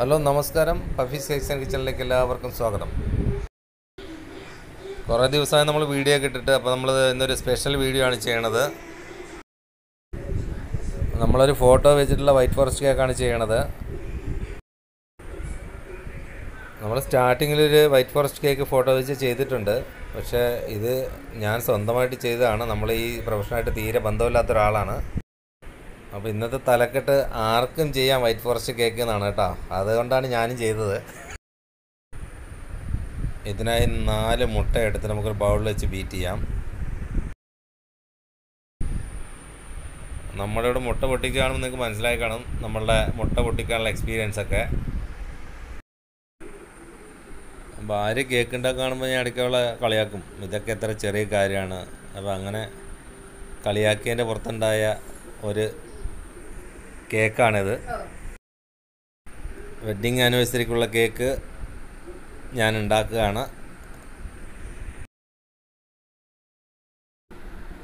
Hello നമസ്കാരം. പഫീസ് cakes കിച്ചണിലേക്ക് എല്ലാവർക്കും സ്വാഗതം. കുറേ ദിവസമായി നമ്മൾ വീഡിയോ ഒക്കെ അപ്പോൾ നമ്മൾ ഇന്നൊരു സ്പെഷ്യൽ വീഡിയോ ആണ് ചെയ്യണത്. നമ്മളൊരു ഫോട്ടോ വെച്ചിട്ടുള്ള വൈറ്റ് ഫോറസ്റ്റ് കേക്കാണ് ചെയ്യണത്. നമ്മൾ സ്റ്റാർട്ടിങ്ങിൽ ഒരു വൈറ്റ് ഫോറസ്റ്റ് കേക്ക് ഫോട്ടോ വെച്ച് ചെയ്തിട്ടുണ്ട്. പക്ഷേ ഇത് ഞാൻ സ്വന്തമായിട്ട് ചെയ്തതാണ്. നമ്മൾ ഈ പ്രൊഫഷനായിട്ട് തീരെ ബന്ധമില്ലാത്ത ഒരാളാണ്. അപ്പോൾ ഇന്നത്തെ തലക്കെട്ട് ആർക്കും ചെയ്യാം വൈറ്റ് ഫോറസ്റ്റ് കേക്ക് എന്നാണ് കേട്ടോ. അതുകൊണ്ടാണ് ഞാനും ചെയ്തത്. ഇതിനായി നാല് മുട്ട എടുത്ത് നമുക്കൊരു ബൗളിൽ വെച്ച് ബീറ്റ് ചെയ്യാം. നമ്മുടെ ഇവിടെ മുട്ട പൊട്ടിക്കുകയാണെന്ന് നിങ്ങൾക്ക് മനസ്സിലായി കാണും. നമ്മളുടെ മുട്ട പൊട്ടിക്കാനുള്ള എക്സ്പീരിയൻസ് ഒക്കെ. ഭാര്യ കേക്ക് ഉണ്ടാക്കി കാണുമ്പോൾ ഞാൻ ഇടയ്ക്കുള്ള കളിയാക്കും. ഇതൊക്കെ എത്ര ചെറിയ കാര്യമാണ്. അപ്പോൾ അങ്ങനെ കളിയാക്കിയതിന്റെ പുറത്തുണ്ടായ ഒരു കേക്കാണിത്. വെഡ്ഡിങ് ആനിവേഴ്സറിക്കുള്ള കേക്ക് ഞാൻ ഉണ്ടാക്കുകയാണ്.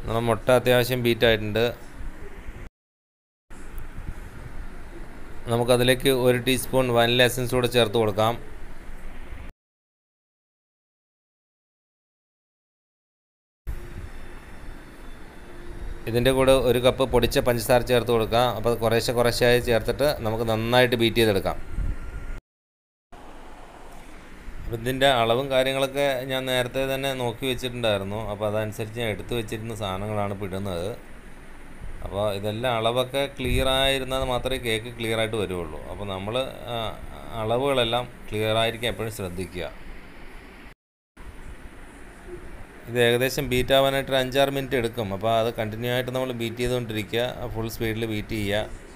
നമ്മുടെ മുട്ട അത്യാവശ്യം ബീറ്റായിട്ടുണ്ട് നമുക്കതിലേക്ക് ഒരു ടീസ്പൂൺ വനില എസൻസ് കൂടെ ചേർത്ത് കൊടുക്കാം. ഇതിന്റെ കൂടെ ഒരു കപ്പ് പൊടിച്ച പഞ്ചസാര ചേർത്ത് കൊടുക്കാം. അപ്പോൾ കുറേശ്ശെ കുറേശ്ശായി ചേർത്തിട്ട് നമുക്ക് നന്നായിട്ട് ബീറ്റ് ചെയ്തെടുക്കാം. അപ്പോൾ ഇതിന്റെ അളവും കാര്യങ്ങളൊക്കെ ഞാൻ നേരത്തെ തന്നെ നോക്കി വെച്ചിട്ടുണ്ടായിരുന്നു. അപ്പോൾ അതനുസരിച്ച് ഞാൻ എടുത്തു വെച്ചിരുന്ന സാധനങ്ങളാണ് ഇടുന്നത്. അപ്പോൾ ഇതെല്ലാം അളവൊക്കെ ക്ലിയർ ആയിരുന്നാൽ മാത്രമേ കേക്ക് ക്ലിയർ ആയിട്ട് വരുള്ളൂ. അപ്പോൾ നമ്മൾ അളവുകളെല്ലാം ക്ലിയർ ആയിരിക്കാൻ എപ്പോഴും ശ്രദ്ധിക്കുക. ഇത് ഏകദേശം ബീറ്റ് ആവാനായിട്ട് ഒരു അഞ്ചാറ് മിനിറ്റ് എടുക്കും. അപ്പോൾ അത് കണ്ടിന്യൂ ആയിട്ട് നമ്മൾ ബീറ്റ് ചെയ്തുകൊണ്ടിരിക്കുക ഫുൾ സ്പീഡിൽ ബീറ്റ് ചെയ്യുക.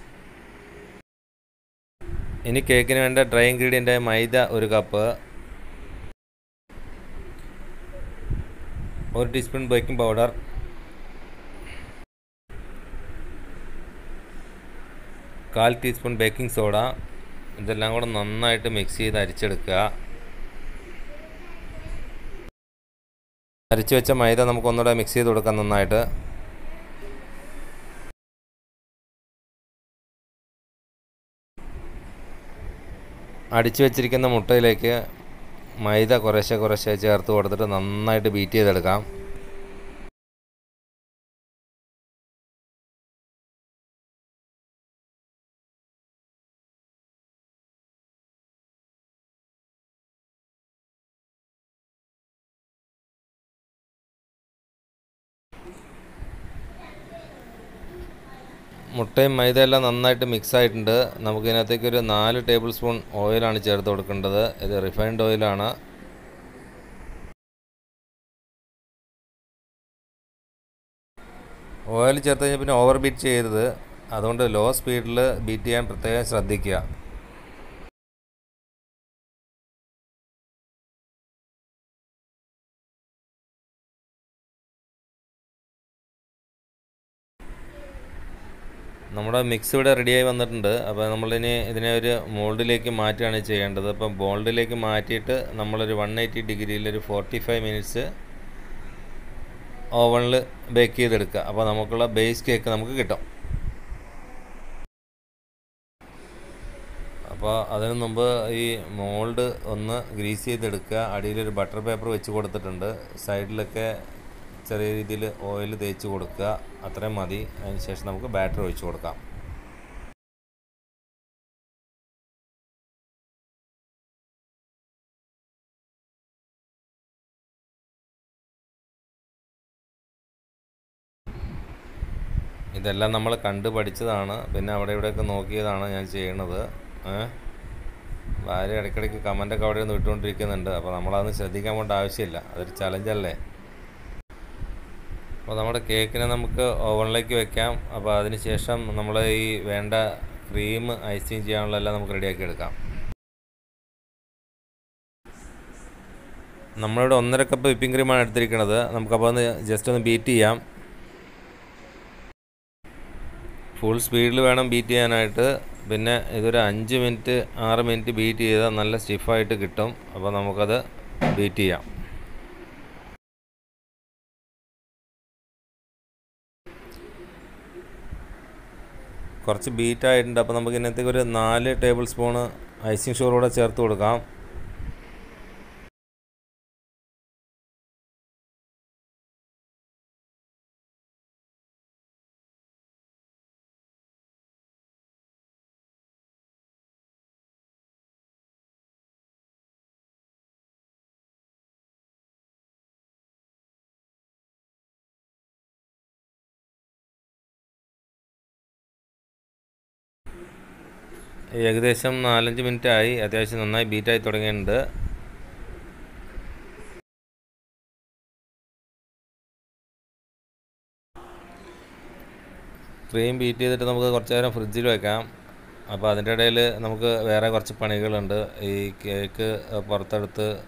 ഇനി കേക്കിന് വേണ്ട ഡ്രൈ ഇൻഗ്രീഡിയന്റായ മൈദ ഒരു കപ്പ് ഒരു ടീസ്പൂൺ ബേക്കിംഗ് പൗഡർ കാൽ ടീസ്പൂൺ ബേക്കിംഗ് സോഡ ഇതെല്ലാം കൂടെ നന്നായിട്ട് മിക്സ് ചെയ്ത് അരിച്ചെടുക്കുക. അരിച്ചു വെച്ച മൈദ നമുക്ക് ഒന്നുകൂടെ മിക്സ് ചെയ്ത് കൊടുക്കാം നന്നായിട്ട്. അടിച്ചു വെച്ചിരിക്കുന്ന മുട്ടയിലേക്ക് മൈദ കുറേശ്ശെ കുറേശ്ശെ ചേർത്ത് കൊടുത്തിട്ട് നന്നായിട്ട് ബീറ്റ് ചെയ്തെടുക്കാം. മുട്ടയും മൈദയെല്ലാം നന്നായിട്ട് മിക്സ് ആയിട്ടുണ്ട് നമുക്കിതിനകത്തേക്ക് ഒരു നാല് ടേബിൾ സ്പൂൺ ഓയിലാണ് ചേർത്ത് കൊടുക്കേണ്ടത്. ഇത് റിഫൈൻഡ് ഓയിലാണ്. ഓയിൽ ചേർത്ത് കഴിഞ്ഞാൽ പിന്നെ ഓവർ ബീറ്റ് ചെയ്യരുത്. അതുകൊണ്ട് ലോ സ്പീഡിൽ ബീറ്റ് ചെയ്യാൻ പ്രത്യേകം ശ്രദ്ധിക്കുക. നമ്മുടെ മിക്സ് ഇവിടെ റെഡിയായി വന്നിട്ടുണ്ട്. അപ്പോൾ നമ്മളിനി ഇതിനെ ഒരു മോൾഡിലേക്ക് മാറ്റുകയാണ് ചെയ്യേണ്ടത്. അപ്പം ബോൾഡിലേക്ക് മാറ്റിയിട്ട് നമ്മളൊരു വൺ എയ്റ്റി ഡിഗ്രിയിൽ ഒരു ഫോർട്ടി ഫൈവ് മിനിറ്റ്സ് ഓവണിൽ ബേക്ക് ചെയ്തെടുക്കുക. അപ്പോൾ നമുക്കുള്ള ബേസ് കേക്ക് നമുക്ക് കിട്ടും. അപ്പോൾ അതിനു മുമ്പ് ഈ മോൾഡ് ഒന്ന് ഗ്രീസ് ചെയ്തെടുക്കുക. അടിയിലൊരു ബട്ടർ പേപ്പർ വെച്ച് കൊടുത്തിട്ടുണ്ട്. സൈഡിലൊക്കെ ചെറിയ രീതിയിൽ ഓയിൽ തേച്ച് കൊടുക്കുക. അത്രയും മതി. അതിന് ശേഷം നമുക്ക് ബാറ്ററി ഒഴിച്ച് കൊടുക്കാം. ഇതെല്ലാം നമ്മൾ കണ്ടു പഠിച്ചതാണ്. പിന്നെ അവിടെ ഇവിടെയൊക്കെ നോക്കിയതാണ് ഞാൻ ചെയ്യണത്. ഭാര്യ ഇടയ്ക്കിടയ്ക്ക് കമന്റൊക്കെ അവിടെ നിന്ന് വിട്ടുകൊണ്ടിരിക്കുന്നുണ്ട് അപ്പോൾ നമ്മളതൊന്നും ശ്രദ്ധിക്കാൻ പോകേണ്ട ആവശ്യമില്ല. അതൊരു ചലഞ്ചല്ലേ അപ്പോൾ നമ്മുടെ കേക്കിനെ നമുക്ക് ഓവനിലേക്ക് വെക്കാം. അപ്പോൾ അതിന് ശേഷം നമ്മൾ ഈ വേണ്ട ക്രീം ഐസിങ് ചെയ്യാനുള്ളതെല്ലാം നമുക്ക് റെഡിയാക്കി എടുക്കാം. നമ്മളിവിടെ ഒന്നര കപ്പ് വിപ്പിംഗ് ക്രീമാണ് എടുത്തിരിക്കുന്നത്. നമുക്കപ്പോൾ ഒന്ന് ജസ്റ്റ് ഒന്ന് ബീറ്റ് ചെയ്യാം. ഫുൾ സ്പീഡിൽ വേണം ബീറ്റ് ചെയ്യാനായിട്ട്. പിന്നെ ഇതൊരു അഞ്ച് മിനിറ്റ് ആറ് മിനിറ്റ് ബീറ്റ് ചെയ്താൽ നല്ല സ്റ്റിഫായിട്ട് കിട്ടും. അപ്പോൾ നമുക്കത് ബീറ്റ് ചെയ്യാം. കുറച്ച് ബീറ്റ് ആയിട്ടുണ്ട്. അപ്പോൾ നമുക്ക് ഇതിനകത്തേക്ക് ഒരു നാല് ടേബിൾ സ്പൂണ് ഐസിങ് ഷുഗർ കൂടെ ചേർത്ത് കൊടുക്കാം. ഏകദേശം നാലഞ്ച് മിനിറ്റ് ആയി അത്യാവശ്യം നന്നായി ബീറ്റായി തുടങ്ങിയിട്ടുണ്ട്. ക്രീം ബീറ്റ് ചെയ്തിട്ട് നമുക്ക് കുറച്ച് നേരം ഫ്രിഡ്ജിൽ വെക്കാം. അപ്പോൾ അതിന്റെ ഇടയിൽ നമുക്ക് വേറെ കുറച്ച് പണികളുണ്ട്. ഈ കേക്ക് പുറത്തെടുത്ത്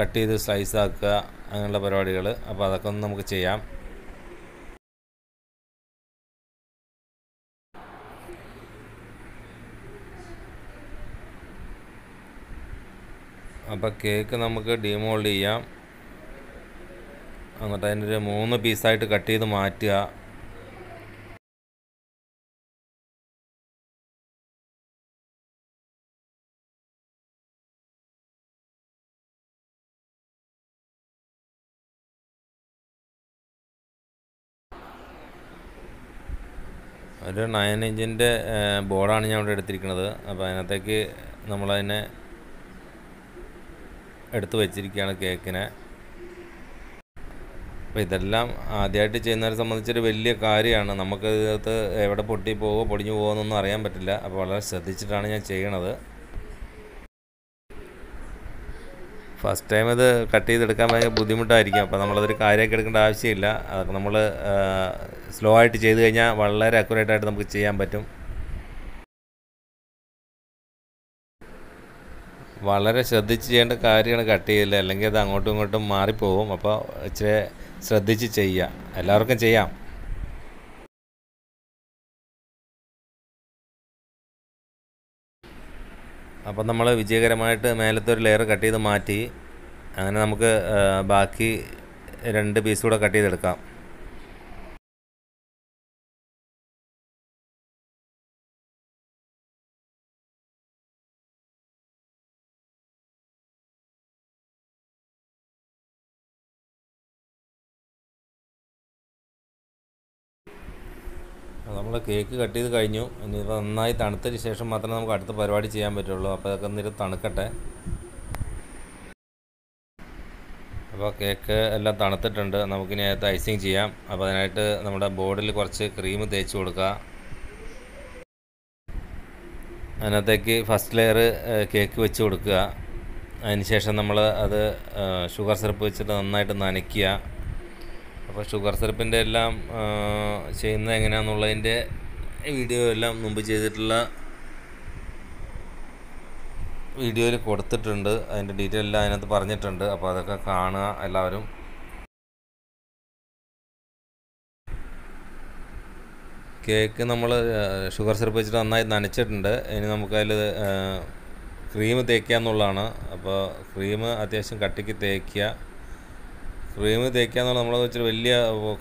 കട്ട് ചെയ്ത് സ്ലൈസ് ആക്കുക അങ്ങനെയുള്ള പരിപാടികൾ. അപ്പോൾ അതൊക്കെ ഒന്ന് നമുക്ക് ചെയ്യാം. അപ്പോൾ കേക്ക് നമുക്ക് ഡിമോൾഡ് ചെയ്യാം. എന്നിട്ട് അതിന്റെ ഒരു മൂന്ന് പീസായിട്ട് കട്ട് ചെയ്ത് മാറ്റുക. ഒരു നയൻ ഇഞ്ചിന്റെ ബോർഡാണ് ഞാൻ ഇവിടെ എടുത്തിരിക്കുന്നത്. അപ്പോൾ അതിനകത്തേക്ക് നമ്മളതിനെ എടുത്ത് വെച്ചിരിക്കുകയാണ് കേക്കിനെ. അപ്പോൾ ഇതെല്ലാം ആദ്യമായിട്ട് ചെയ്യുന്നവരെ സംബന്ധിച്ചൊരു വലിയ കാര്യമാണ്. നമുക്ക് ഇതിനകത്ത് എവിടെ പൊട്ടി പോകുമോ പൊടിഞ്ഞു പോകുമെന്നൊന്നും അറിയാൻ പറ്റില്ല. അപ്പോൾ വളരെ ശ്രദ്ധിച്ചിട്ടാണ് ഞാൻ ചെയ്യണത്. ഫസ്റ്റ് ടൈം ഇത് കട്ട് ചെയ്തെടുക്കാൻ ഭയങ്കര ബുദ്ധിമുട്ടായിരിക്കും. അപ്പോൾ നമ്മളതൊരു കാര്യമാക്കി എടുക്കേണ്ട ആവശ്യമില്ല. അതൊക്കെ നമ്മൾ സ്ലോ ആയിട്ട് ചെയ്ത് കഴിഞ്ഞാൽ വളരെ അക്യുറേറ്റ് ആയിട്ട് നമുക്ക് ചെയ്യാൻ പറ്റും. വളരെ ശ്രദ്ധിച്ച് ചെയ്യേണ്ട കാര്യമാണ് കട്ട് ചെയ്യില്ല അല്ലെങ്കിൽ അത് അങ്ങോട്ടും ഇങ്ങോട്ടും മാറിപ്പോവും. അപ്പോൾ ഇച്ചിരി ശ്രദ്ധിച്ച് ചെയ്യുക. എല്ലാവർക്കും ചെയ്യാം. അപ്പം നമ്മൾ വിജയകരമായിട്ട് മേലത്തെ ഒരു ലെയർ കട്ട് ചെയ്ത് മാറ്റി. അങ്ങനെ നമുക്ക് ബാക്കി രണ്ട് പീസ് കൂടെ കട്ട് ചെയ്തെടുക്കാം. നമ്മൾ കേക്ക് കട്ട് ചെയ്ത് കഴിഞ്ഞു. ഇനിയിപ്പോൾ നന്നായി തണുത്തതിന് ശേഷം മാത്രമേ നമുക്ക് അടുത്ത പരിപാടി ചെയ്യാൻ പറ്റുള്ളൂ. അപ്പോൾ അതൊക്കെ ഒന്നിട്ട് തണുക്കട്ടെ. അപ്പോൾ കേക്ക് എല്ലാം തണുത്തിട്ടുണ്ട്. നമുക്കിനി അകത്ത് ഐസിങ് ചെയ്യാം. അപ്പോൾ അതിനായിട്ട് നമ്മുടെ ബോർഡിൽ കുറച്ച് ക്രീം തേച്ച് കൊടുക്കുക അതിനകത്തേക്ക് ഫസ്റ്റ് ലെയർ കേക്ക് വെച്ച് കൊടുക്കുക. അതിന് ശേഷം നമ്മൾ അത് ഷുഗർ സിറപ്പ് വെച്ചിട്ട് നന്നായിട്ട് നനയ്ക്കുക. അപ്പോൾ ഷുഗർ സിറപ്പിന്റെ എല്ലാം ചെയ്യുന്നത് എങ്ങനെയാണെന്നുള്ളതിന്റെ വീഡിയോ എല്ലാം മുമ്പ് ചെയ്തിട്ടുള്ള വീഡിയോയിൽ കൊടുത്തിട്ടുണ്ട്. അതിന്റെ ഡീറ്റെയിൽ എല്ലാം അതിനകത്ത് പറഞ്ഞിട്ടുണ്ട്. അപ്പോൾ അതൊക്കെ കാണുക എല്ലാവരും. കേക്ക് നമ്മൾ ഷുഗർ സിറപ്പ് വെച്ചിട്ട് നന്നായി നനച്ചിട്ടുണ്ട്. ഇനി നമുക്കതിൽ ക്രീം തേക്കുക എന്നുള്ളതാണ്. അപ്പോൾ ക്രീം അത്യാവശ്യം കട്ടിക്ക് തേക്കുക. ക്രീം തേക്കാന്നുള്ള എന്നുള്ളത് നമ്മളെ വെച്ചൊരു വലിയ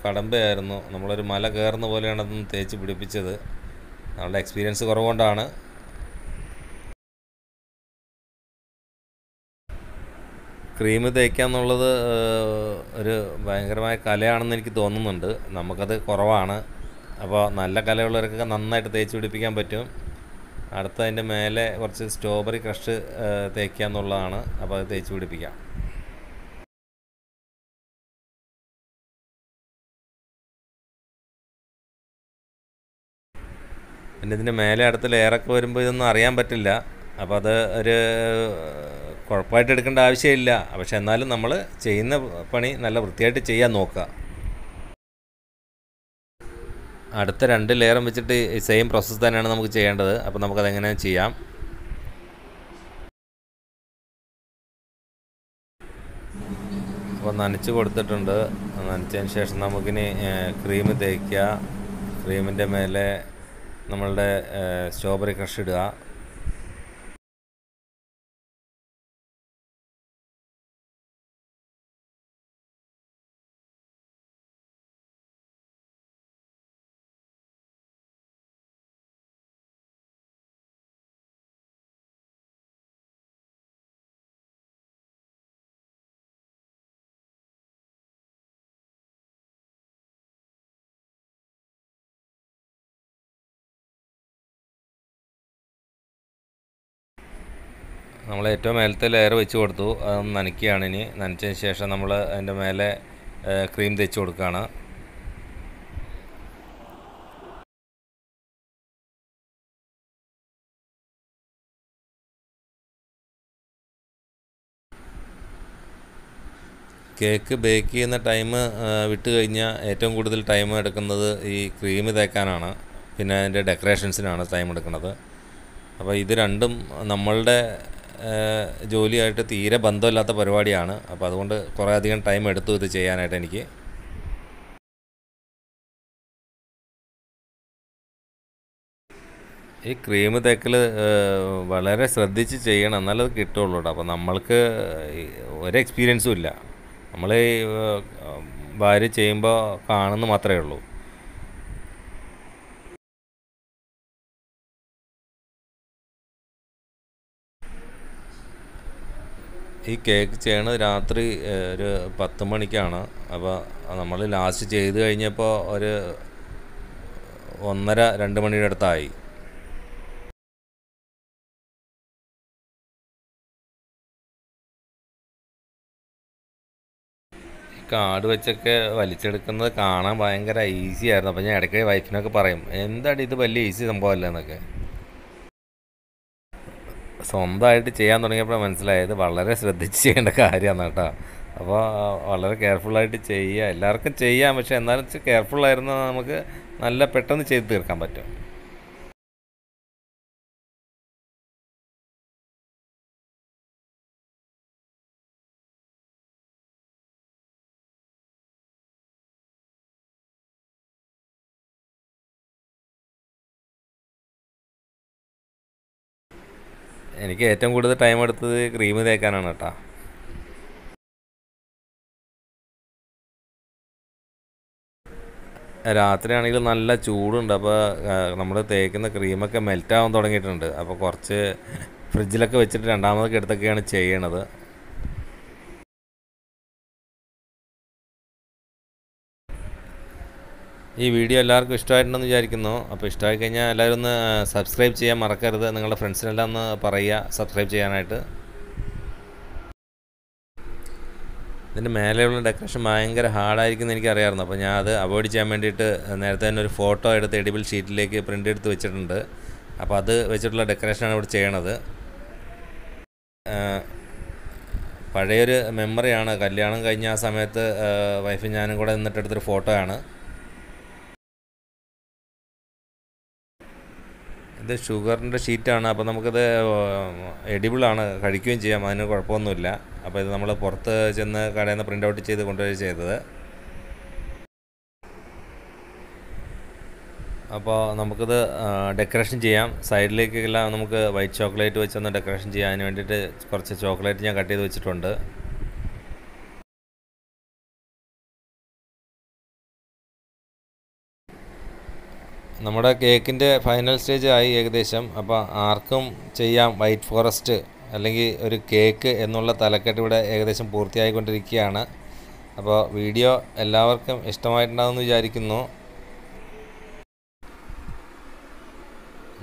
കടമ്പയായിരുന്നു. നമ്മളൊരു മല കയറുന്ന പോലെയാണ് അതൊന്ന് തേച്ച് പിടിപ്പിച്ചത്. നമ്മളുടെ എക്സ്പീരിയൻസ് കുറവുകൊണ്ടാണ്. ക്രീം തേക്കാന്നുള്ളത് ഒരു ഭയങ്കരമായ കലയാണെന്ന് എനിക്ക് തോന്നുന്നുണ്ട്. നമുക്കത് കുറവാണ്. അപ്പോൾ നല്ല കലയുള്ളവർക്കൊക്കെ നന്നായിട്ട് തേച്ച് പിടിപ്പിക്കാൻ പറ്റും. അടുത്തതിന്റെ മേലെ കുറച്ച് സ്ട്രോബെറി ക്രഷ് തേക്കുക എന്നുള്ളതാണ് അപ്പോൾ അത് തേച്ച് പിടിപ്പിക്കാം. പിന്നെ ഇതിന്റെ മേലെ അടുത്ത ലെയറൊക്കെ വരുമ്പോൾ ഇതൊന്നും അറിയാൻ പറ്റില്ല. അപ്പോൾ അത് ഒരു കുഴപ്പമായിട്ട് എടുക്കേണ്ട ആവശ്യമില്ല. പക്ഷെ എന്നാലും നമ്മൾ ചെയ്യുന്ന പണി നല്ല വൃത്തിയായിട്ട് ചെയ്യാൻ നോക്കുക. അടുത്ത രണ്ട് ലെയറും വെച്ചിട്ട് സെയിം പ്രോസസ്സ് തന്നെയാണ് നമുക്ക് ചെയ്യേണ്ടത്. അപ്പോൾ നമുക്കതെങ്ങനെ ചെയ്യാം? അപ്പോൾ നനച്ച് കൊടുത്തിട്ടുണ്ട്. നനച്ചതിന് ശേഷം നമുക്കിനി ക്രീം തേക്കുക. ക്രീമിന്റെ മേലെ നമ്മളുടെ സ്ട്രോബെറി ക്രഷ് ഇടുക. നമ്മൾ ഏറ്റവും മേലത്തെ ലെയർ വെച്ച് കൊടുത്തു. അത് നനയ്ക്കുകയാണ് ഇനി. നനച്ചതിന് ശേഷം നമ്മൾ അതിന്റെ മേലെ ക്രീം തേച്ച് കൊടുക്കുകയാണ്. കേക്ക് ബേക്ക് ചെയ്യുന്ന ടൈം വിട്ട് കഴിഞ്ഞാൽ ഏറ്റവും കൂടുതൽ ടൈം എടുക്കുന്നത് ഈ ക്രീം തേക്കാനാണ്. പിന്നെ അതിന്റെ ഡെക്കറേഷൻസിനാണ് ടൈം എടുക്കുന്നത്. അപ്പോൾ ഇത് രണ്ടും നമ്മളുടെ ജോലിയായിട്ട് തീരെ ബന്ധമില്ലാത്ത പരിപാടിയാണ്. അപ്പോൾ അതുകൊണ്ട് കുറേ അധികം ടൈം എടുത്തു ഇത് ചെയ്യാനായിട്ട് എനിക്ക്. ഈ ക്രീം തേക്കൽ വളരെ ശ്രദ്ധിച്ച് ചെയ്യണം. എന്നാലേ അത് കിട്ടുള്ളൂ കേട്ടോ. അപ്പോൾ നമ്മൾക്ക് ഒരു എക്സ്പീരിയൻസും ഇല്ല. നമ്മൾ ഭാര്യ ചെയ്യുമ്പോൾ കാണുന്നു മാത്രമേ ഉള്ളൂ. ഈ കേക്ക് ചെയ്യണത് രാത്രി ഒരു പത്ത് മണിക്കാണ്. അപ്പോൾ നമ്മൾ ലാസ്റ്റ് ചെയ്ത് കഴിഞ്ഞപ്പോൾ ഒരു ഒന്നര രണ്ട് മണിയുടെ അടുത്തായി. കാട് വെച്ചൊക്കെ വലിച്ചെടുക്കുന്നത് കാണാൻ ഭയങ്കര ഈസിയായിരുന്നു അപ്പോൾ ഞാൻ ഇടയ്ക്ക് വൈഫിനൊക്കെ പറയും എന്താണ് ഇത് വലിയ ഈസി സംഭവമല്ല എന്നൊക്കെ. സ്വന്തമായിട്ട് ചെയ്യാൻ തുടങ്ങിയപ്പോൾ മനസ്സിലായത് വളരെ ശ്രദ്ധിച്ച് ചെയ്യേണ്ട കാര്യമാണ് കേട്ടോ. അപ്പോൾ വളരെ കെയർഫുള്ളായിട്ട് ചെയ്യുക. എല്ലാവർക്കും ചെയ്യാം പക്ഷേ എന്നാലും കെയർഫുള്ളായിരുന്നാൽ നമുക്ക് നല്ല പെട്ടെന്ന് ചെയ്ത് തീർക്കാൻ പറ്റും. എനിക്ക് ഏറ്റവും കൂടുതൽ ടൈം എടുത്തത് ക്രീം തേക്കാനാണ് കേട്ടോ രാത്രിയാണെങ്കിൽ നല്ല ചൂടുണ്ട്. അപ്പോൾ നമ്മൾ തേക്കുന്ന ക്രീമൊക്കെ മെൽറ്റാവാൻ തുടങ്ങിയിട്ടുണ്ട്. അപ്പോൾ കുറച്ച് ഫ്രിഡ്ജിലൊക്കെ വെച്ചിട്ട് രണ്ടാമതൊക്കെ എടുത്തൊക്കെയാണ് ചെയ്യണത്. ഈ വീഡിയോ എല്ലാവർക്കും ഇഷ്ടമായിട്ടുണ്ടെന്ന് വിചാരിക്കുന്നു. അപ്പോൾ ഇഷ്ടമായി കഴിഞ്ഞാൽ എല്ലാവരും ഒന്ന് സബ്സ്ക്രൈബ് ചെയ്യാൻ മറക്കരുത്. നിങ്ങളുടെ ഫ്രണ്ട്സിനെല്ലാം ഒന്ന് പറയുക സബ്സ്ക്രൈബ് ചെയ്യാനായിട്ട്. ഇതിന്റെ മേലെയുള്ള ഡെക്കറേഷൻ ഭയങ്കര ഹാർഡായിരിക്കും എനിക്ക് അറിയാമായിരുന്നു അപ്പോൾ ഞാൻ അത് അവോയ്ഡ് ചെയ്യാൻ വേണ്ടിയിട്ട് നേരത്തെ തന്നെ ഒരു ഫോട്ടോ എടുത്ത് എഡിബിൾ ഷീറ്റിലേക്ക് പ്രിന്റ് എടുത്ത് വെച്ചിട്ടുണ്ട്. അപ്പോൾ അത് വെച്ചിട്ടുള്ള ഡെക്കറേഷനാണ് ഇവിടെ ചെയ്യണത്. പഴയൊരു മെമ്മറിയാണ് കല്യാണം കഴിഞ്ഞ ആ സമയത്ത് വൈഫും ഞാനും കൂടെ നിന്നിട്ടെടുത്തൊരു ഫോട്ടോയാണ് ഇത് ഷുഗറിന്റെ ഷീറ്റാണ് അപ്പോൾ നമുക്കത് എഡിബിളാണ് കഴിക്കുകയും ചെയ്യാം അതിന് കുഴപ്പമൊന്നുമില്ല. അപ്പോൾ ഇത് നമ്മൾ പുറത്ത് ചെന്ന് കടയിൽ നിന്ന് പ്രിന്റ് ഔട്ട് ചെയ്ത് കൊണ്ടുവരിക ചെയ്തത്. അപ്പോൾ നമുക്കിത് ഡെക്കറേഷൻ ചെയ്യാം. സൈഡിലേക്കെല്ലാം നമുക്ക് വൈറ്റ് ചോക്ലേറ്റ് വെച്ചൊന്ന് ഡെക്കറേഷൻ ചെയ്യാൻ അതിന് വേണ്ടിയിട്ട് കുറച്ച് ചോക്ലേറ്റ് ഞാൻ കട്ട് ചെയ്ത് വെച്ചിട്ടുണ്ട്. നമ്മുടെ കേക്കിന്റെ ഫൈനൽ സ്റ്റേജ് ആയി ഏകദേശം. അപ്പോൾ ആർക്കും ചെയ്യാം വൈറ്റ് ഫോറസ്റ്റ് അല്ലെങ്കിൽ ഒരു കേക്ക് എന്നുള്ള തലക്കെട്ട് ഇവിടെ ഏകദേശം പൂർത്തിയായിക്കൊണ്ടിരിക്കുകയാണ്. അപ്പോൾ വീഡിയോ എല്ലാവർക്കും ഇഷ്ടമായിട്ടുണ്ടാകുമെന്ന് വിചാരിക്കുന്നു.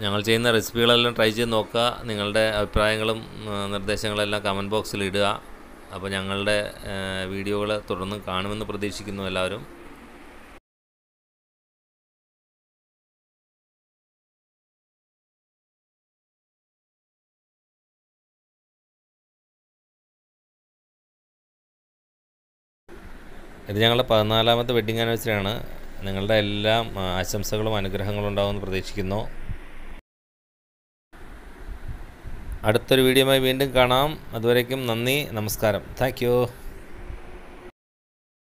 ഞങ്ങൾ ചെയ്യുന്ന റെസിപ്പികളെല്ലാം ട്രൈ ചെയ്ത് നോക്കുക. നിങ്ങളുടെ അഭിപ്രായങ്ങളും നിർദ്ദേശങ്ങളെല്ലാം കമന്റ് ബോക്സിൽ ഇടുക. അപ്പോൾ ഞങ്ങളുടെ വീഡിയോകൾ തുടർന്ന് കാണുമെന്ന് പ്രതീക്ഷിക്കുന്നു എല്ലാവരും. ഇത് ഞങ്ങളുടെ പതിനാലാമത്തെ വെഡ്ഡിങ് ആനിവേഴ്സറിയാണ് നിങ്ങളുടെ എല്ലാം ആശംസകളും അനുഗ്രഹങ്ങളും ഉണ്ടാവുമെന്ന് പ്രതീക്ഷിക്കുന്നു. അടുത്തൊരു വീഡിയോയുമായി വീണ്ടും കാണാം. അതുവരേക്കും നന്ദി നമസ്കാരം. താങ്ക്